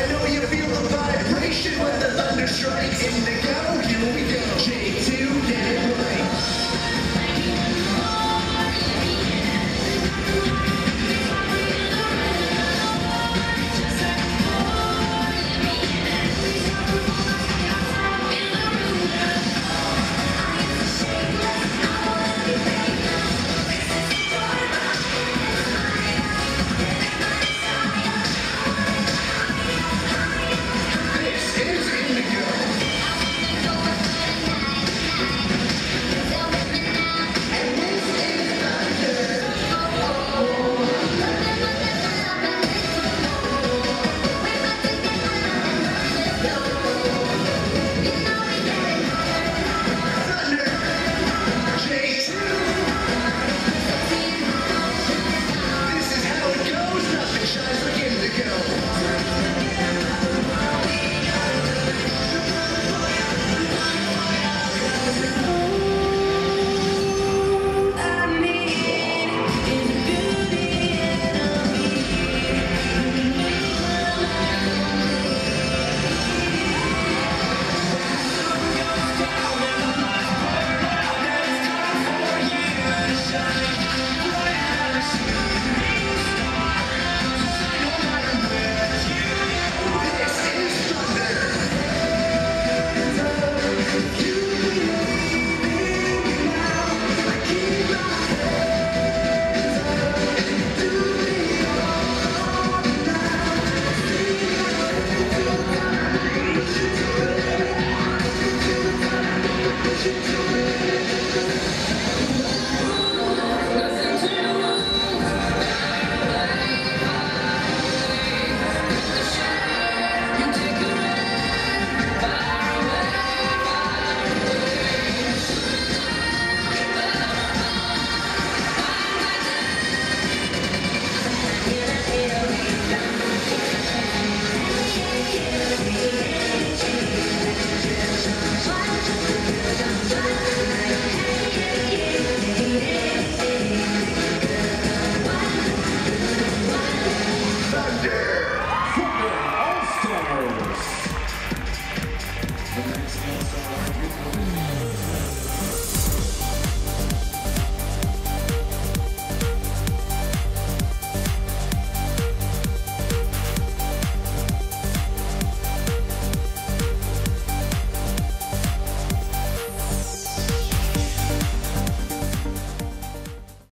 I know you feel the vibration when the thunder strikes.